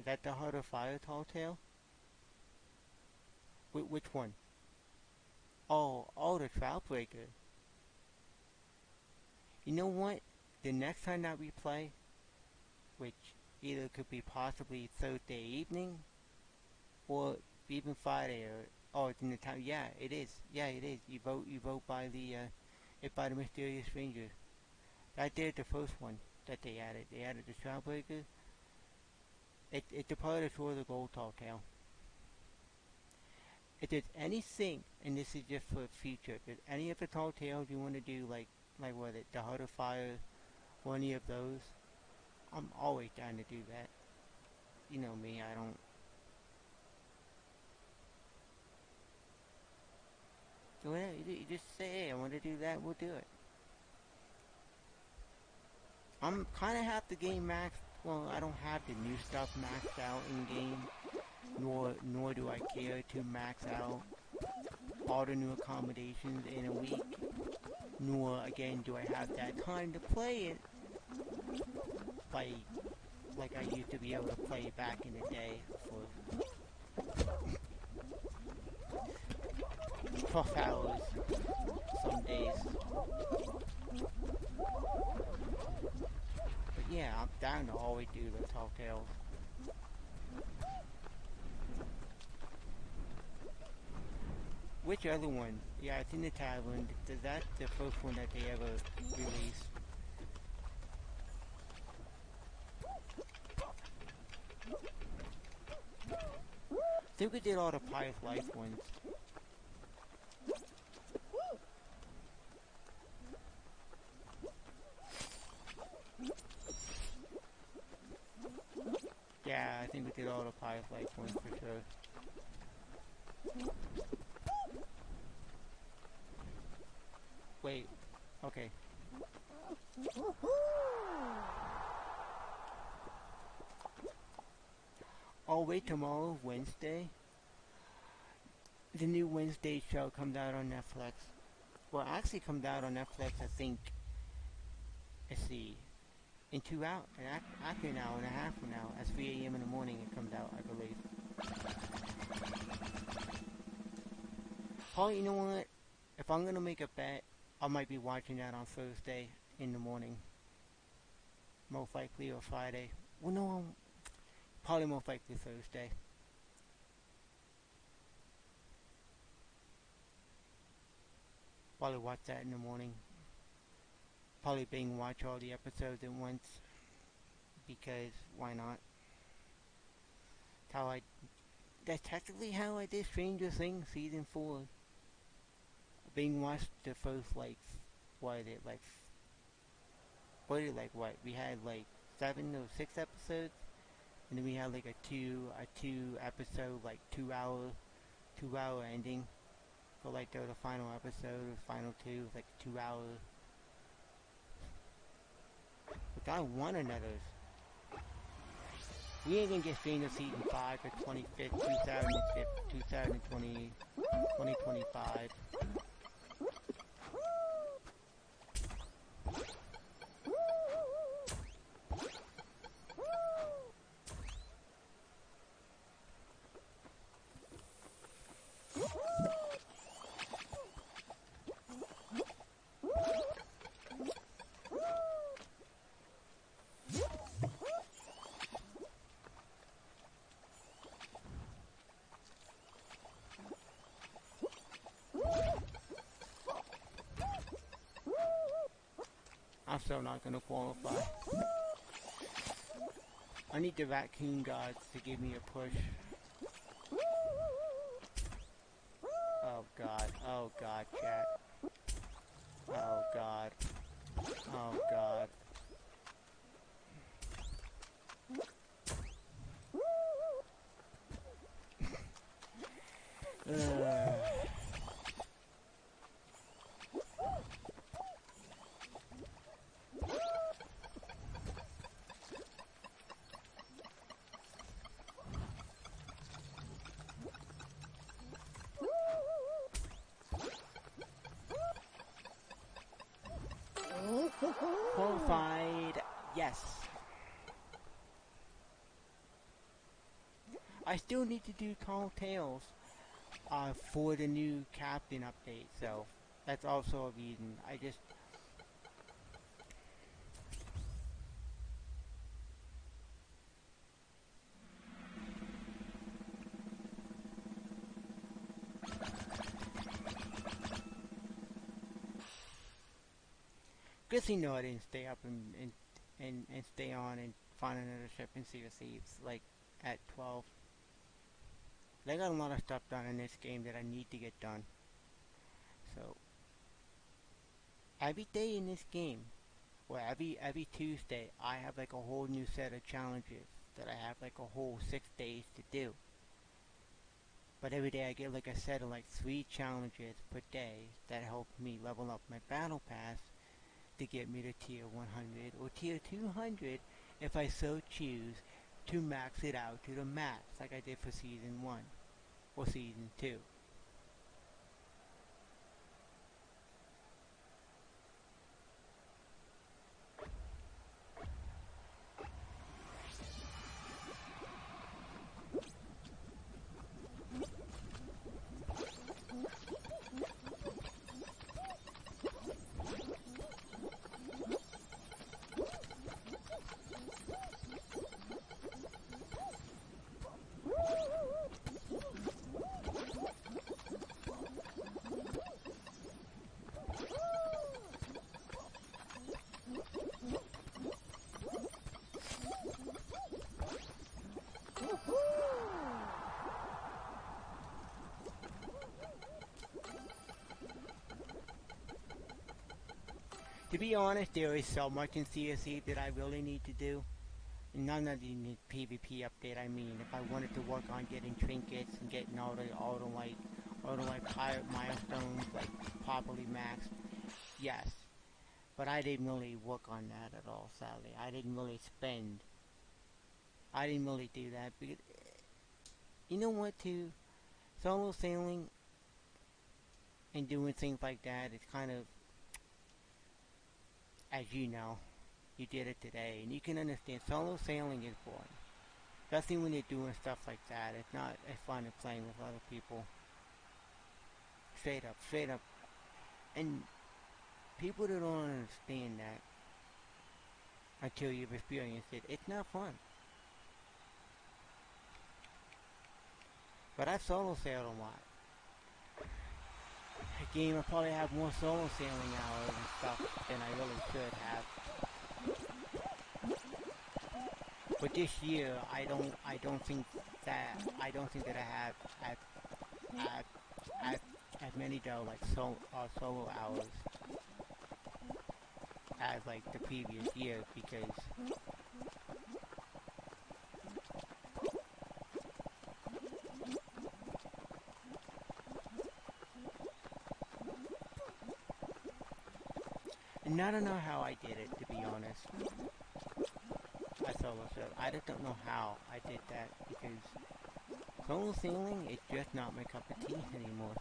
Is that the Heart of Fire Tall Tale? Wh- which one? Oh, oh, the Trailbreaker. You know what? The next time that we play, which either could be possibly Thursday evening, or even Friday, or oh, it's in the time. Yeah, it is. Yeah, it is. You vote. You vote by the uh, by the mysterious stranger. That there's the first one that they added. They added the Trailbreaker. It, it's a part of Tour of the Gold Tall Tale. If there's anything, and this is just for future, if there's any of the Tall Tales you want to do, like, like what it, the Heart of Fire, or any of those, I'm always trying to do that. You know me, I don't... Whatever, you, you just say, hey, I want to do that, we'll do it. I'm kind of half the game maxed well, I don't have the new stuff maxed out in game, nor nor do I care to max out all the new accommodations in a week, nor again do I have that time to play it like like I used to be able to play back in the day for 12 hours some days. Yeah, I'm down to always do the tall tales. Which other one? Yeah, it's in the tavern. Is that the first one that they ever released? I think we did all the Pirate's Life ones. Yeah, I think Life ones for sure. Wait, okay. Oh, wait, tomorrow, Wednesday? The new Wednesday show comes out on Netflix. Well, actually comes out on Netflix, I think, let's see, in two hours, actually an hour and a half from now, at 3 a.m. in the morning it comes out, I believe. Oh, you know what? If I'm gonna make a bet, I might be watching that on Thursday in the morning. Most likely or Friday. Well, no, um, probably most likely Thursday. Probably watch that in the morning probably being watch all the episodes at once because why not? How I that's technically how I did Stranger Things season four. Being watched the first like what it like what it like what we had like seven or six episodes and then we had like a two a two episode like two hour two hour ending for like the, the final episode final two like two hour but I want another. We ain't gonna get Stranger Season 5 for 25th, 2020, 2025. I'm still not gonna qualify. I need the raccoon gods to give me a push. Oh god, oh god, chat. Oh god. Oh god. Qualified, uh. Yes. I still need to do Tall Tales uh, for the new Captain update, so that's also a reason. I just Good thing though I didn't stay up and, and, and, and stay on and find another ship and Sea of Thieves, like, at 12. I got a lot of stuff done in this game that I need to get done. So, every day in this game, or every, every Tuesday, I have like a whole new set of challenges that I have like a whole six days to do. But every day I get like a set of like three challenges per day that help me level up my battle pass to get me to tier 100 or tier 200 if I so choose to max it out to the max like I did for season 1 or season 2. To be honest, there is so much in CSE that I really need to do. None of the PvP update, I mean, if I wanted to work on getting trinkets and getting all the all the like all the like pirate milestones like properly maxed, yes. But I didn't really work on that at all, sadly. I didn't really spend I didn't really do that because you know what too? Solo sailing and doing things like that, it's kind of as you know, you did it today, and you can understand solo sailing is boring. Especially when you're doing stuff like that. It's not as fun as playing with other people. Straight up, straight up. And people that don't understand that until you've experienced it, it's not fun. But I've solo sailed a lot game, I probably have more solo sailing hours and stuff than I really should have. But this year, I don't, I don't think that, I don't think that I have, have, have, have as many though, like so, uh, solo hours as like the previous year because And I don't know how I did it, to be honest. I solo so I just don't know how I did that, because solo sailing is just not my cup of tea anymore.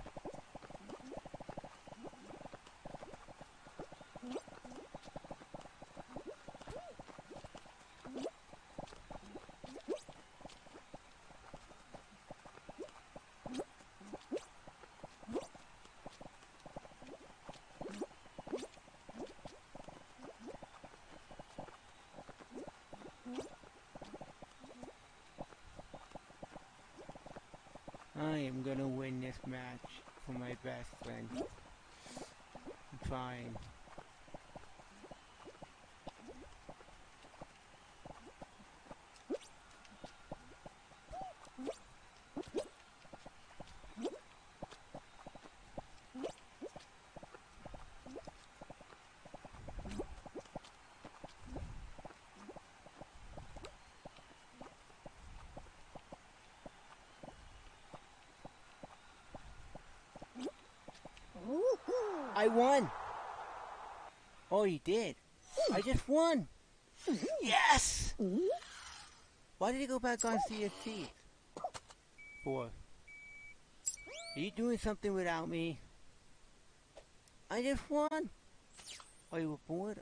I am gonna win this match for my best friend. Fine. I won. Oh, you did. I just won. Yes. Why did he go back on CST? For? Are you doing something without me? I just won. Oh, you were bored?